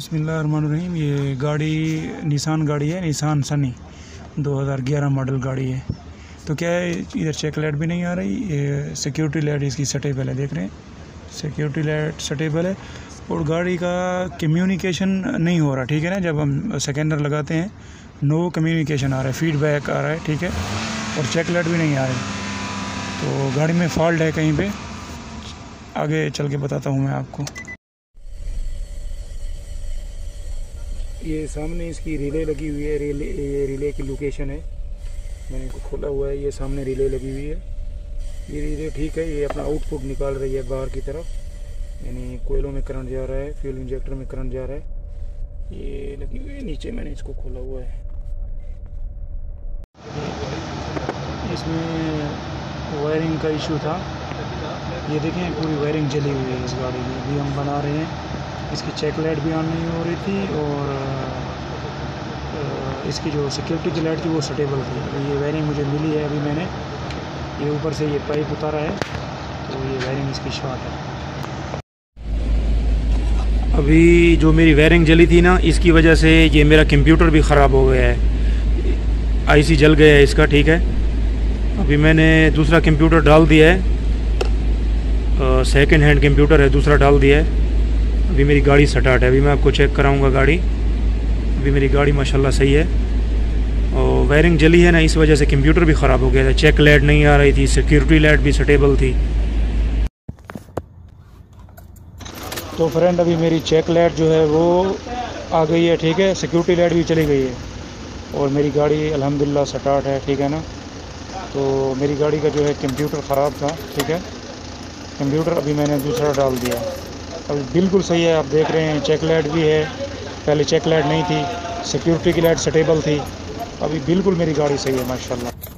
बिसमीम ये गाड़ी निसान गाड़ी है निसान सनी 2011 मॉडल गाड़ी है। तो क्या है, इधर चेक लाइट भी नहीं आ रही, ये सिक्योरिटी लाइट इसकी सटेबल है देख रहे हैं। सिक्योरिटी लाइट सटेबल है और गाड़ी का कम्युनिकेशन नहीं हो रहा, ठीक है ना? जब हम सेकेंडर लगाते हैं नो कम्युनिकेशन आ रहा है फीडबैक आ रहा है, ठीक है? और चेक लाइट भी नहीं आ रही। तो गाड़ी में फॉल्ट है कहीं पे, आगे चल के बताता हूँ मैं आपको। ये सामने इसकी रिले लगी हुई है, रिले, ये रिले की लोकेशन है। मैंने इनको खोला हुआ है, ये सामने रिले लगी हुई है। ये रिले ठीक है, ये अपना आउटपुट निकाल रही है बाहर की तरफ़। यानी कोयलों में करंट जा रहा है फ्यूल इंजेक्टर में करंट जा रहा है। ये लगी हुई है, नीचे मैंने इसको खोला हुआ है। इसमें वायरिंग का इशू था। ये देखें, पूरी वायरिंग जली हुई है इस गाड़ी की। अभी हम बना रहे हैं। इसकी चेक लाइट भी ऑन नहीं हो रही थी और इसकी जो सिक्योरिटी की लाइट थी वो सटेबल थी। अभी ये वायरिंग मुझे मिली है अभी मैंने। ये ऊपर से ये पाइप उतारा है तो ये वायरिंग इसकी शॉर्ट है। अभी जो मेरी वायरिंग जली थी ना, इसकी वजह से ये मेरा कंप्यूटर भी ख़राब हो गया है। आईसी जल गया है इसका, ठीक है? अभी मैंने दूसरा कंप्यूटर डाल दिया है। सेकंड हैंड कंप्यूटर है, दूसरा डाल दिया है। अभी मेरी गाड़ी स्टार्ट है, अभी मैं आपको चेक कराऊँगा गाड़ी। अभी मेरी गाड़ी माशाल्लाह सही है। और वायरिंग जली है ना, इस वजह से कंप्यूटर भी ख़राब हो गया था। चेक लाइट नहीं आ रही थी सिक्योरिटी लाइट भी सटेबल थी। तो फ्रेंड अभी मेरी चेक लाइट जो है वो आ गई है, ठीक है? सिक्योरिटी लाइट भी चली गई है। और मेरी गाड़ी अलहमदिल्ला स्टार्ट है, ठीक है ना? तो मेरी गाड़ी का जो है कंप्यूटर ख़राब था, ठीक है? कंप्यूटर अभी मैंने दूसरा डाल दिया। अभी बिल्कुल सही है, आप देख रहे हैं चेक लाइट भी है। पहले चेक लाइट नहीं थी सिक्योरिटी की लाइट सटेबल थी। अभी बिल्कुल मेरी गाड़ी सही है, माशाल्लाह।